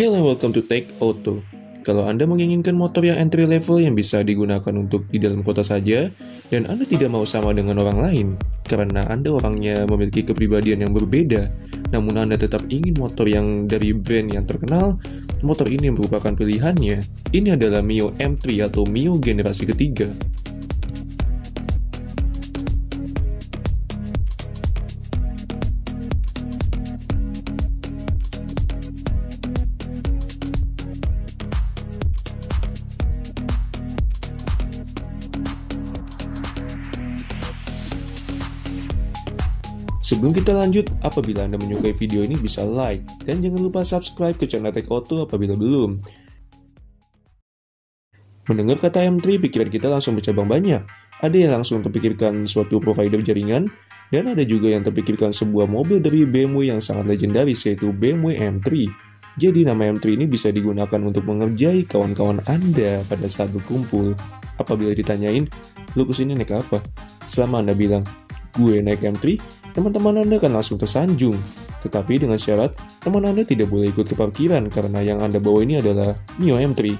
Hello, welcome to Take Auto. Kalau Anda menginginkan motor yang entry level yang bisa digunakan untuk di dalam kota saja, dan Anda tidak mau sama dengan orang lain, karena Anda orangnya memiliki kepribadian yang berbeda, namun Anda tetap ingin motor yang dari brand yang terkenal, motor ini merupakan pilihannya. Ini adalah Mio M3 atau Mio generasi ketiga. Sebelum kita lanjut, apabila Anda menyukai video ini bisa like, dan jangan lupa subscribe ke channel Tech Auto apabila belum. Mendengar kata M3, pikiran kita langsung bercabang banyak. Ada yang langsung terpikirkan suatu provider jaringan, dan ada juga yang terpikirkan sebuah mobil dari BMW yang sangat legendaris yaitu BMW M3. Jadi nama M3 ini bisa digunakan untuk mengerjai kawan-kawan Anda pada saat berkumpul. Apabila ditanyain, lu ke sini naik apa? Selama Anda bilang, gue naik M3, teman-teman Anda akan langsung tersanjung. Tetapi dengan syarat, teman Anda tidak boleh ikut ke parkiran karena yang Anda bawa ini adalah Mio M3.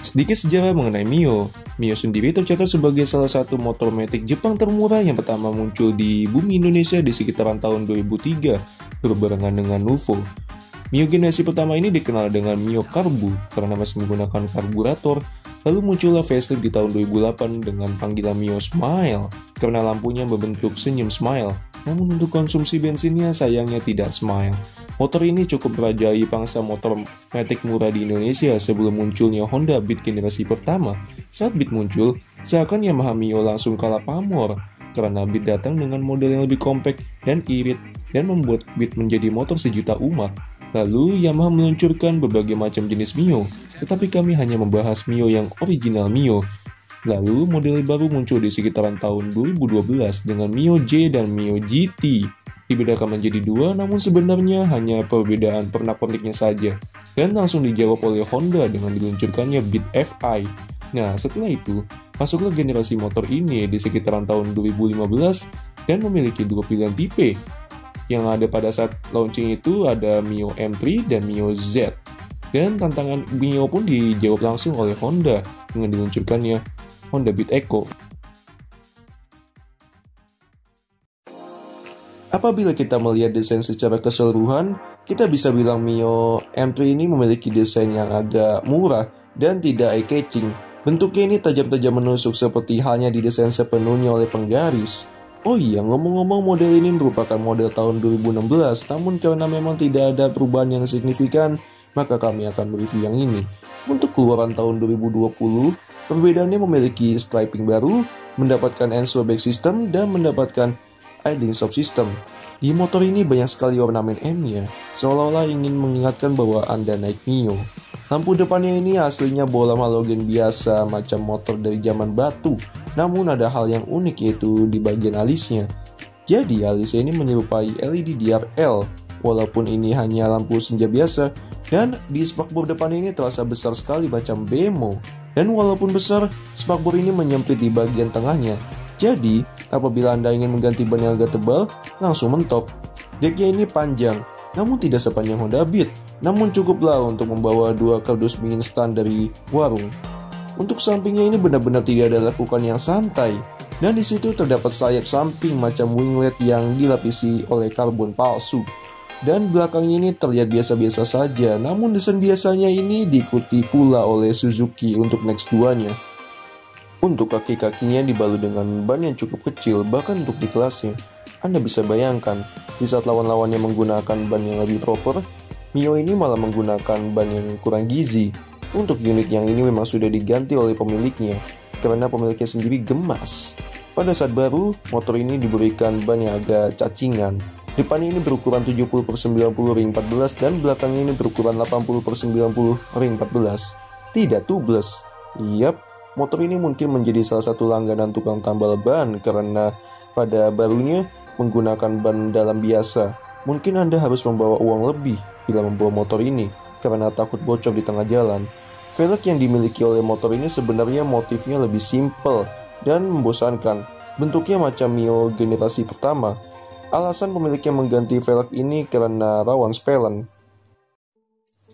Sedikit sejarah mengenai Mio. Mio sendiri tercatat sebagai salah satu motor metik Jepang termurah yang pertama muncul di bumi Indonesia di sekitaran tahun 2003, berbarengan dengan Nuvo. Mio generasi pertama ini dikenal dengan Mio Karbu karena masih menggunakan karburator Lalu muncullah facelift di tahun 2008 dengan panggilan Mio Smile karena lampunya membentuk senyum smile. Namun untuk konsumsi bensinnya sayangnya tidak smile. Motor ini cukup merajai pangsa motor metik murah di Indonesia sebelum munculnya Honda Beat generasi pertama. Saat Beat muncul, seakan Yamaha Mio langsung kalah pamor karena Beat datang dengan model yang lebih kompak dan irit dan membuat Beat menjadi motor sejuta umat. Lalu Yamaha meluncurkan berbagai macam jenis Mio, tetapi kami hanya membahas Mio yang original Mio. Lalu model baru muncul di sekitaran tahun 2012 dengan Mio J dan Mio GT. Dibedakan menjadi dua, namun sebenarnya hanya perbedaan pernak-perniknya saja. Dan langsung dijawab oleh Honda dengan diluncurkannya Beat FI. Nah, setelah itu, masuklah generasi motor ini di sekitaran tahun 2015 dan memiliki dua pilihan tipe. Yang ada pada saat launching itu ada Mio M3 dan Mio Z. Dan tantangan Mio pun dijawab langsung oleh Honda dengan diluncurkannya Honda Beat Eco. Apabila kita melihat desain secara keseluruhan, kita bisa bilang Mio M3 ini memiliki desain yang agak murah dan tidak eye-catching. Bentuknya ini tajam-tajam menusuk seperti halnya didesain sepenuhnya oleh penggaris. Oh iya, ngomong-ngomong model ini merupakan model tahun 2016, namun karena memang tidak ada perubahan yang signifikan, maka kami akan mereview yang ini. Untuk keluaran tahun 2020, perbedaannya memiliki striping baru, mendapatkan Enso back system, dan mendapatkan idling stop system. Di motor ini banyak sekali ornamen M-nya, seolah-olah ingin mengingatkan bahwa Anda naik Mio. Lampu depannya ini aslinya bola halogen biasa macam motor dari zaman batu, namun ada hal yang unik yaitu di bagian alisnya. Jadi alisnya ini menyerupai LED DRL, walaupun ini hanya lampu senja biasa, dan di spakbor depan ini terasa besar sekali macam bemo. Dan walaupun besar, spakbor ini menyempit di bagian tengahnya. Jadi, apabila Anda ingin mengganti ban yang agak tebal, langsung mentop. Deknya ini panjang, namun tidak sepanjang Honda Beat, namun cukuplah untuk membawa dua kardus mie instan dari warung. Untuk sampingnya ini benar-benar tidak ada lakukan yang santai, dan di situ terdapat sayap samping macam winglet yang dilapisi oleh karbon palsu dan belakangnya ini terlihat biasa-biasa saja, namun desain biasanya ini diikuti pula oleh Suzuki untuk Next 2-nya. Untuk kaki-kakinya dibalut dengan ban yang cukup kecil, bahkan untuk di kelasnya. Anda bisa bayangkan, di saat lawan-lawannya menggunakan ban yang lebih proper, Mio ini malah menggunakan ban yang kurang gizi. Untuk unit yang ini memang sudah diganti oleh pemiliknya, karena pemiliknya sendiri gemas. Pada saat baru, motor ini diberikan ban yang agak cacingan, Depan ini berukuran 70 per 90 ring 14 dan belakangnya ini berukuran 80 per 90 ring 14. Tidak tubeless. Yap, motor ini mungkin menjadi salah satu langganan tukang tambal ban karena pada barunya menggunakan ban dalam biasa. Mungkin Anda harus membawa uang lebih bila membawa motor ini karena takut bocor di tengah jalan. Velg yang dimiliki oleh motor ini sebenarnya motifnya lebih simple dan membosankan. Bentuknya macam Mio generasi pertama, Alasan pemiliknya mengganti velg ini karena rawan spelen.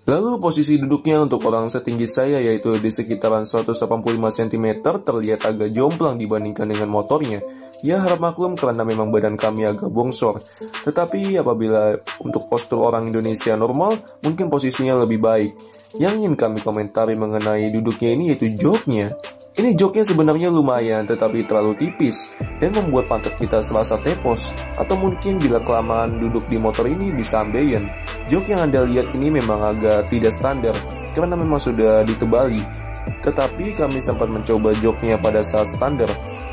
Lalu posisi duduknya untuk orang setinggi saya yaitu di sekitaran 185 cm terlihat agak jomplang dibandingkan dengan motornya. Ya harap maklum karena memang badan kami agak bongsor. Tetapi apabila untuk postur orang Indonesia normal, mungkin posisinya lebih baik. Yang ingin kami komentari mengenai duduknya ini yaitu joknya. Ini joknya sebenarnya lumayan tetapi terlalu tipis dan membuat pantat kita serasa tepos atau mungkin bila kelamaan duduk di motor ini bisa ambeien. Jok yang Anda lihat ini memang agak tidak standar karena memang sudah ditebali. Tetapi kami sempat mencoba joknya pada saat standar.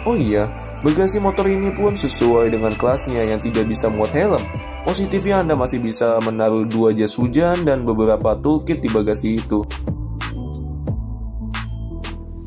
Oh iya, bagasi motor ini pun sesuai dengan kelasnya yang tidak bisa muat helm. Positifnya Anda masih bisa menaruh dua jas hujan dan beberapa toolkit di bagasi itu.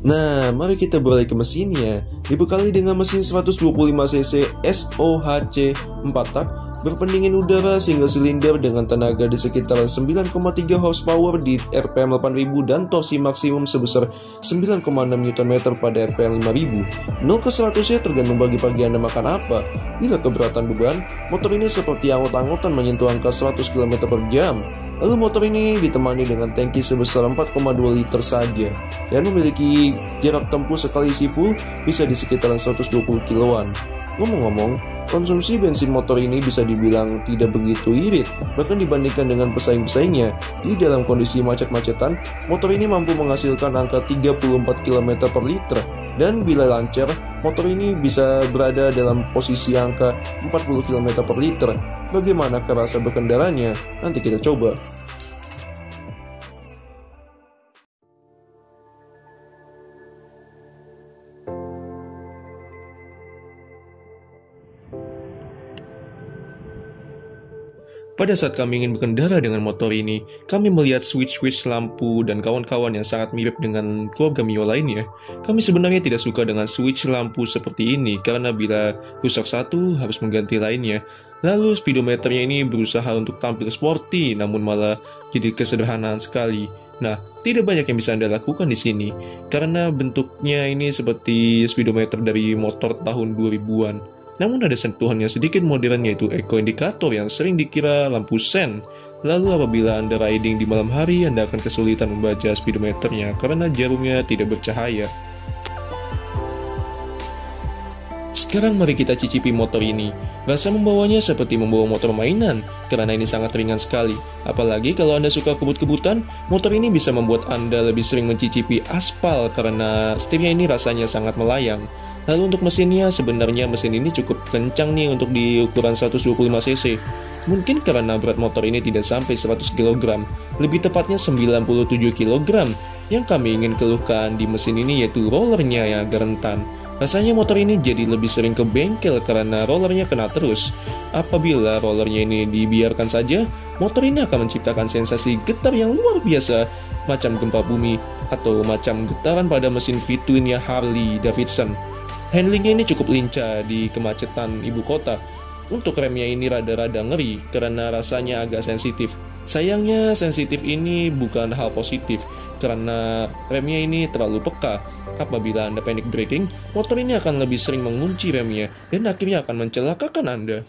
Nah, mari kita beralih ke mesinnya. Dibekali dengan mesin 125cc SOHC 4 tak berpendingin udara single silinder dengan tenaga di sekitar 9,3 horsepower di RPM 8000 dan torsi maksimum sebesar 9,6 Nm pada RPM 5000. 0 ke 100 nya tergantung bagi pagi Anda makan apa. Bila keberatan beban, motor ini seperti anggot-anggotan menyentuh angka 100 km per jam. Lalu motor ini ditemani dengan tangki sebesar 4,2 liter saja dan memiliki jarak tempuh sekali isi full bisa di sekitaran 120 kiloan. Ngomong-ngomong, konsumsi bensin motor ini bisa dibilang tidak begitu irit, bahkan dibandingkan dengan pesaing-pesaingnya. Di dalam kondisi macet-macetan, motor ini mampu menghasilkan angka 34 km per liter, dan bila lancar, motor ini bisa berada dalam posisi angka 40 km per liter. Bagaimana kerasa berkendaranya? Nanti kita coba. Pada saat kami ingin berkendara dengan motor ini, kami melihat switch-switch lampu dan kawan-kawan yang sangat mirip dengan keluarga Mio lainnya. Kami sebenarnya tidak suka dengan switch lampu seperti ini karena bila rusak satu harus mengganti lainnya. Lalu speedometernya ini berusaha untuk tampil sporty namun malah jadi kesederhanaan sekali. Nah, tidak banyak yang bisa Anda lakukan di sini karena bentuknya ini seperti speedometer dari motor tahun 2000-an. Namun ada sentuhan yang sedikit modern yaitu eco indikator yang sering dikira lampu sen. Lalu apabila Anda riding di malam hari, Anda akan kesulitan membaca speedometernya karena jarumnya tidak bercahaya. Sekarang mari kita cicipi motor ini. Rasa membawanya seperti membawa motor mainan, karena ini sangat ringan sekali. Apalagi kalau Anda suka kebut-kebutan, motor ini bisa membuat Anda lebih sering mencicipi aspal karena setirnya ini rasanya sangat melayang. Lalu untuk mesinnya, sebenarnya mesin ini cukup kencang nih untuk di ukuran 125cc. Mungkin karena berat motor ini tidak sampai 100 kg, lebih tepatnya 97 kg. Yang kami ingin keluhkan di mesin ini yaitu rollernya yang agak rentan. Rasanya motor ini jadi lebih sering ke bengkel karena rollernya kena terus. Apabila rollernya ini dibiarkan saja, motor ini akan menciptakan sensasi getar yang luar biasa, macam gempa bumi atau macam getaran pada mesin V-twinnya Harley Davidson. Handlingnya ini cukup lincah di kemacetan ibu kota. Untuk remnya ini rada-rada ngeri karena rasanya agak sensitif. Sayangnya sensitif ini bukan hal positif karena remnya ini terlalu peka. Apabila Anda panic braking, motor ini akan lebih sering mengunci remnya dan akhirnya akan mencelakakan Anda.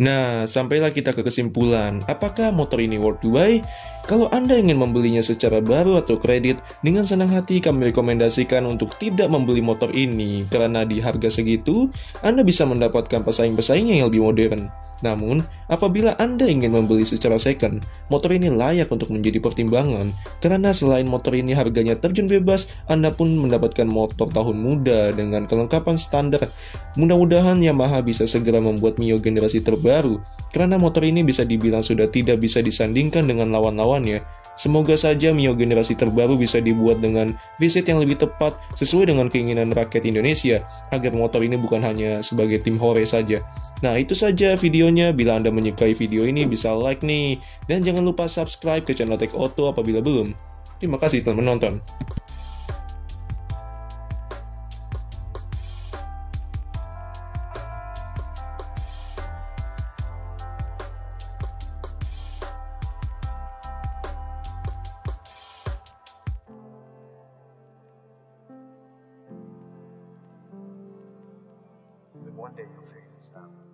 Nah, sampailah kita ke kesimpulan, apakah motor ini worth to buy? Kalau Anda ingin membelinya secara baru atau kredit, dengan senang hati kami rekomendasikan untuk tidak membeli motor ini, karena di harga segitu, Anda bisa mendapatkan pesaing-pesaing yang lebih modern. Namun, apabila Anda ingin membeli secara second, motor ini layak untuk menjadi pertimbangan karena selain motor ini harganya terjun bebas, Anda pun mendapatkan motor tahun muda dengan kelengkapan standar. Mudah-mudahan Yamaha bisa segera membuat Mio generasi terbaru karena motor ini bisa dibilang sudah tidak bisa disandingkan dengan lawan-lawannya Semoga saja Mio generasi terbaru bisa dibuat dengan visit yang lebih tepat sesuai dengan keinginan rakyat Indonesia agar motor ini bukan hanya sebagai tim hore saja. Nah itu saja videonya, bila Anda menyukai video ini bisa like nih, dan jangan lupa subscribe ke channel Tech Auto apabila belum. Terima kasih telah menonton. one day you'll figure this out.